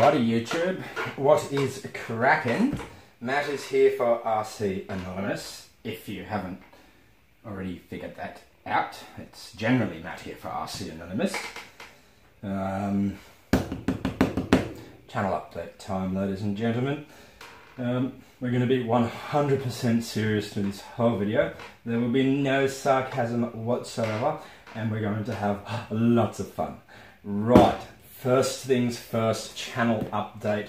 Alrighty, YouTube, what is cracking? Matt is here for RC Anonymous. If you haven't already figured that out, it's generally Matt here for RC Anonymous. Um, channel update time, ladies and gentlemen. Um, we're going to be 100% serious to this whole video. There will be no sarcasm whatsoever, and we're going to have lots of fun. Right, First things first, channel update.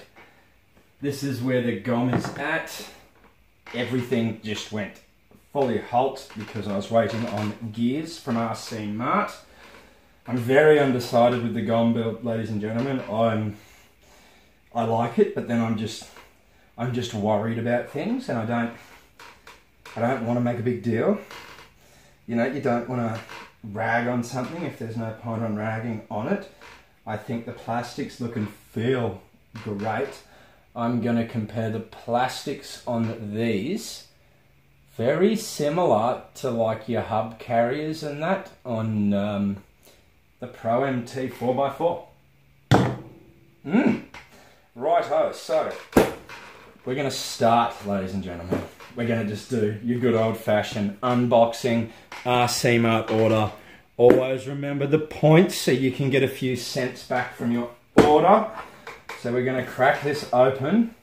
This is where the GOM is at. Everything just went fully halt because I was waiting on gears from RC Mart. I'm very undecided with the GOM build, ladies and gentlemen. I'm I like it, but then I'm just I'm just worried about things and I don't I don't want to make a big deal. You know, you don't want to rag on something if there's no point on ragging on it. I think the plastics look and feel great. I'm going to compare the plastics on these very similar to like your hub carriers and that on um, the Pro MT 4x4. Mmm. Righto, so we're going to start, ladies and gentlemen. We're going to just do your good old fashioned unboxing, RC Mart order Always remember the points so you can get a few cents back from your order. So we're going to crack this open.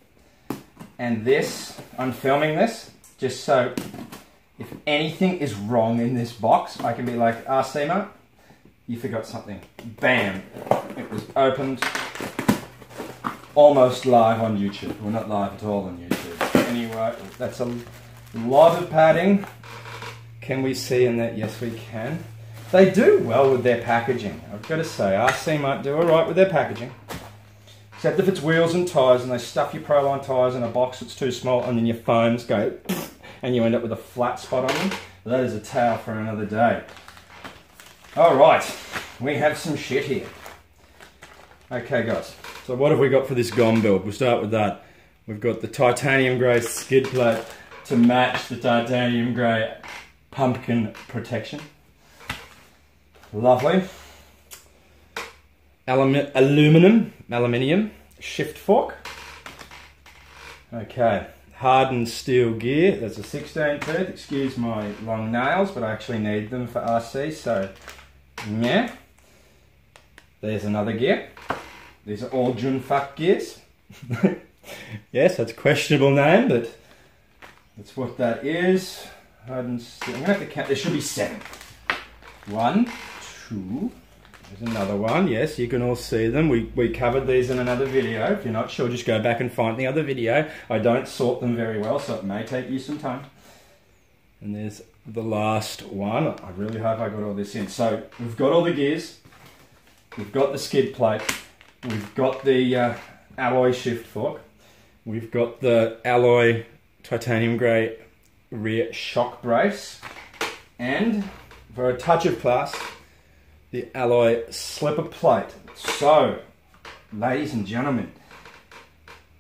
And this, I'm filming this just so if anything is wrong in this box, I can be like, ah, Seema, you forgot something. Bam. It was opened almost live on YouTube. Well, not live at all on YouTube. Anyway, that's a lot of padding. Can we see in that? Yes, we can. They do well with their packaging. I've got to say, RC Mart do alright with their packaging. Except if it's wheels and tyres and they stuff your Proline tyres in a box that's too small and then your foams go and you end up with a flat spot on them. That is a tale for another day. Alright, we have some shit here. Okay guys, so what have we got for this GOM build? We'll start with that. We've got the titanium grey skid plate to match the titanium grey pumpkin protection. Lovely. Alum aluminum, aluminium shift fork. Okay, hardened steel gear. That's a 16 tooth. Excuse my long nails, but I actually need them for RC, so yeah. There's another gear. These are all Junfac gears. yes, that's a questionable name, but that's what that is. Hardened steel. I'm gonna have to count. There should be seven. One, two. There's another one. Yes, you can all see them. We, we covered these in another video. If you're not sure, just go back and find the other video. I don't sort them very well, so it may take you some time. And there's the last one. I really hope I got all this in. So we've got all the gears. We've got the skid plate. We've got the uh, alloy shift fork. We've got the alloy titanium grey rear shock brace. And for a touch of class, the alloy slipper plate. So, ladies and gentlemen,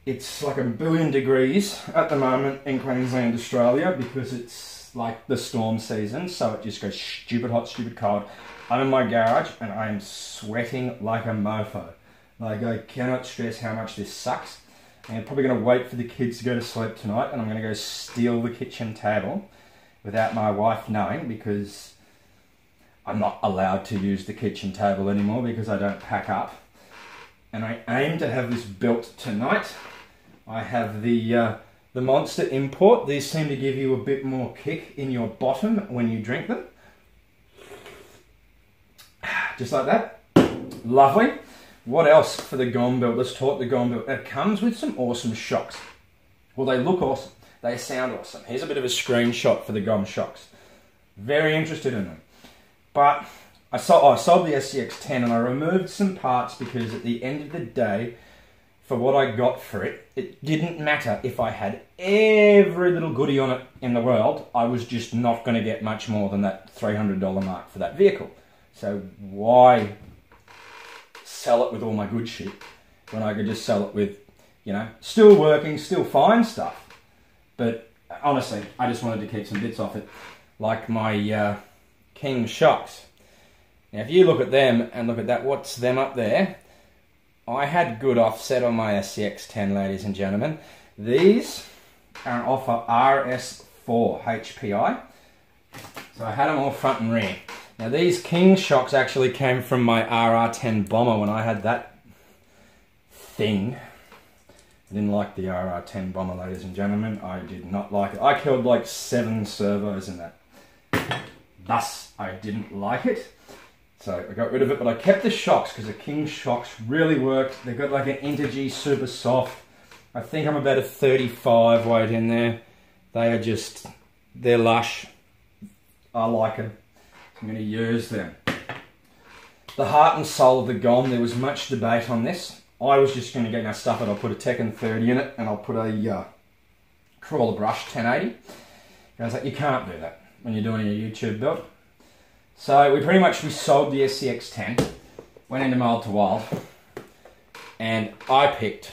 it's like a billion degrees at the moment in Queensland, Australia, because it's like the storm season, so it just goes stupid hot, stupid cold. I'm in my garage and I am sweating like a mofo. Like, I cannot stress how much this sucks. I'm probably going to wait for the kids to go to sleep tonight and I'm going to go steal the kitchen table without my wife knowing because I'm not allowed to use the kitchen table anymore because I don't pack up. And I aim to have this built tonight. I have the uh, the Monster Import. These seem to give you a bit more kick in your bottom when you drink them. Just like that. Lovely. What else for the GOM build? Let's talk the GOM build. It comes with some awesome shocks. Well, they look awesome. They sound awesome. Here's a bit of a screenshot for the GOM shocks. Very interested in them. But I sold, oh, I sold the SCX10 and I removed some parts because at the end of the day, for what I got for it, it didn't matter if I had every little goodie on it in the world. I was just not going to get much more than that $300 mark for that vehicle. So why sell it with all my good shit when I could just sell it with, you know, still working, still fine stuff. But honestly, I just wanted to keep some bits off it, like my uh, King shocks. Now, if you look at them and look at that, what's them up there? I had good offset on my SCX10, ladies and gentlemen. These are an offer RS4 HPI. So I had them all front and rear. Now these King shocks actually came from my RR10 Bomber when I had that thing. I didn't like the RR10 Bomber, ladies and gentlemen. I did not like it. I killed like seven servos in that. Thus, I didn't like it. So I got rid of it, but I kept the shocks because the King shocks really worked. They've got like an Energy super soft. I think I'm about a 35 weight in there. They are just, they're lush. I like them. I'm going to use them. The heart and soul of the GOM, there was much debate on this. I was just going to get, now stuff it, I'll put a Tekken 30 in it and I'll put a uh, crawler brush 1080. And I was like, you can't do that when you're doing a YouTube build. So we pretty much we sold the SCX10, went into Mild to Wild, and I picked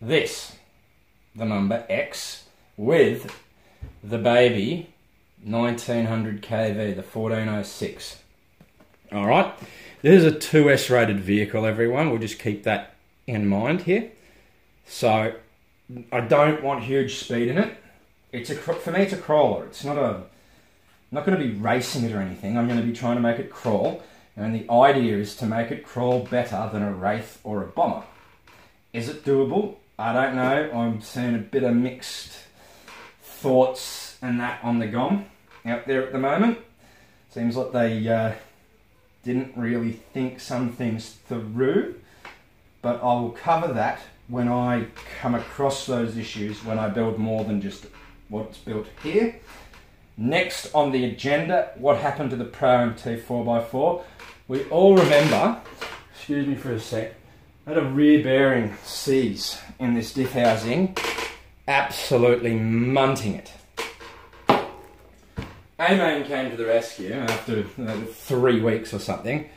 this, the Mamba X, with the baby 1900 kV, the 1406. All right, this is a 2S rated vehicle, everyone. We'll just keep that in mind here. So I don't want huge speed in it. It's a for me, it's a crawler. It's not a I'm not going to be racing it or anything. I'm going to be trying to make it crawl. And the idea is to make it crawl better than a Wraith or a Bomber. Is it doable? I don't know. I'm seeing a bit of mixed thoughts and that on the GOM out there at the moment. Seems like they uh, didn't really think some things through. But I will cover that when I come across those issues when I build more than just what's built here. Next on the agenda, what happened to the Pro MT 4x4? We all remember, excuse me for a sec, had a rear bearing seize in this diff housing, absolutely munting it. A-Main came to the rescue after uh, three weeks or something,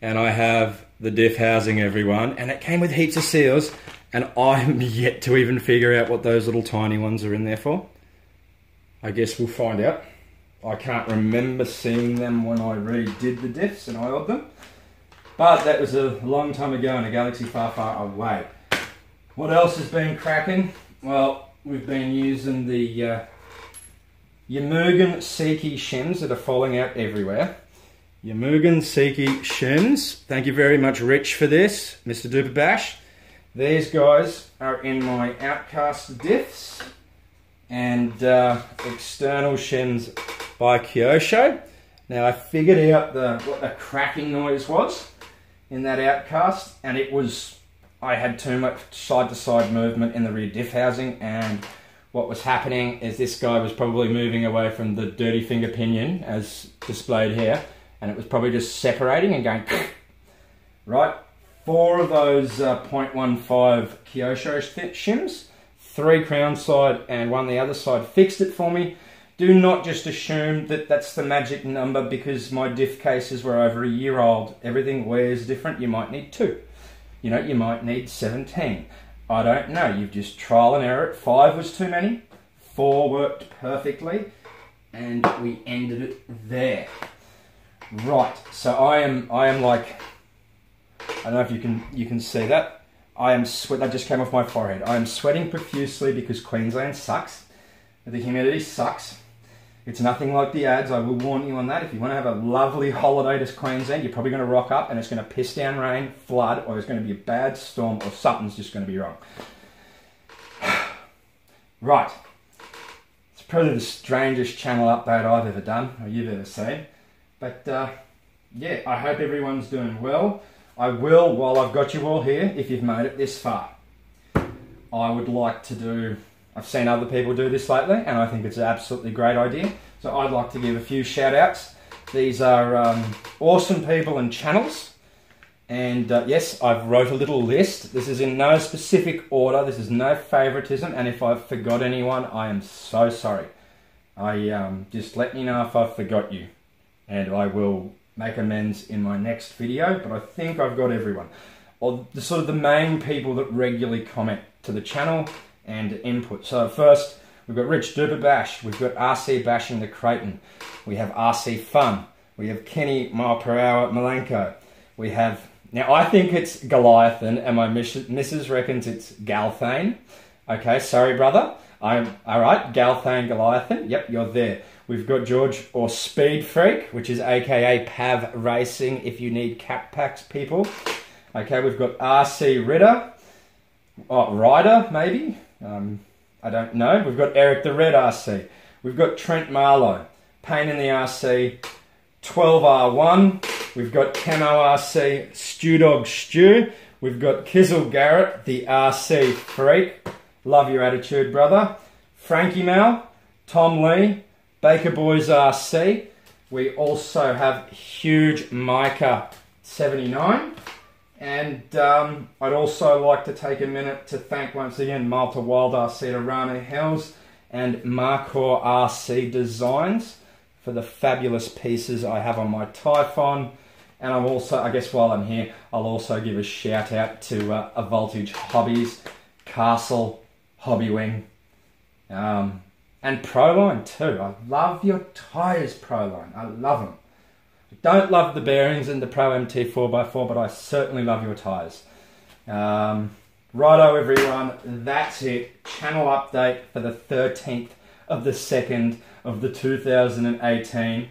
and I have the diff housing everyone, and it came with heaps of seals, and I'm yet to even figure out what those little tiny ones are in there for. I guess we'll find out. I can't remember seeing them when I redid the diffs and I oiled them. But that was a long time ago in a galaxy far, far away. What else has been cracking? Well, we've been using the uh, Yamugan Seiki shims that are falling out everywhere. Yamugan Seiki shims. Thank you very much, Rich, for this, Mr. Duper Bash. These guys are in my Outcast diffs and uh, external shims by Kyosho. Now I figured out the what the cracking noise was in that outcast and it was I had too much side to side movement in the rear diff housing and what was happening is this guy was probably moving away from the dirty finger pinion as displayed here and it was probably just separating and going right four of those uh, 0.15 Kyosho shims three crown side and one the other side fixed it for me. Do not just assume that that's the magic number because my diff cases were over a year old. Everything wears different. You might need two. You know, you might need 17. I don't know. You've just trial and error. Five was too many. Four worked perfectly. And we ended it there. Right. So I am I am like I don't know if you can you can see that. I am sweat. That just came off my forehead. I am sweating profusely because Queensland sucks. The humidity sucks. It's nothing like the ads. I will warn you on that. If you want to have a lovely holiday to Queensland, you're probably going to rock up and it's going to piss down rain, flood, or there's going to be a bad storm, or something's just going to be wrong. right. It's probably the strangest channel update I've ever done, or you've ever seen. But uh, yeah, I hope everyone's doing well. I will, while I've got you all here, if you've made it this far, I would like to do, I've seen other people do this lately, and I think it's an absolutely great idea. So I'd like to give a few shout outs. These are um, awesome people and channels. And uh, yes, I've wrote a little list. This is in no specific order. This is no favoritism. And if I've forgot anyone, I am so sorry. I um, just let me know if I've forgot you, and I will make amends in my next video, but I think I've got everyone. Or the sort of the main people that regularly comment to the channel and input. So first, we've got Rich Duper Bash, we've got RC Bashing the Creighton, we have RC Fun, we have Kenny mile per hour Malenko, we have Now, I think it's Goliathan, and my missus reckons it's Galthane. Okay, sorry, brother. I'm all right. Galthane Goliathan. Yep, you're there. We've got George or Speed Freak, which is AKA Pav Racing. If you need cap packs, people. Okay, we've got RC Ritter, oh, Ryder maybe. Um, I don't know. We've got Eric the Red RC. We've got Trent Marlowe, Pain in the RC, 12R1. We've got Camo RC, Stew Dog Stew. We've got Kizzle Garrett, the RC Freak. Love your attitude, brother. Frankie Mal, Tom Lee, Baker Boys RC. We also have huge Micah 79. And um, I'd also like to take a minute to thank once again Mild to Wild RC Arana Hills and Marcor RC Designs for the fabulous pieces I have on my Typhon. And I'm also, I guess while I'm here, I'll also give a shout out to uh, A Voltage Hobbies, Castle, Hobbywing, um, and Proline too. I love your tyres, Proline. I love them. I don't love the bearings in the Pro MT 4x4, but I certainly love your tyres. Um, righto, everyone. That's it. Channel update for the 13th of the 2nd of the 2018.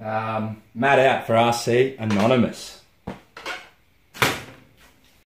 Um, Matt out for RC Anonymous.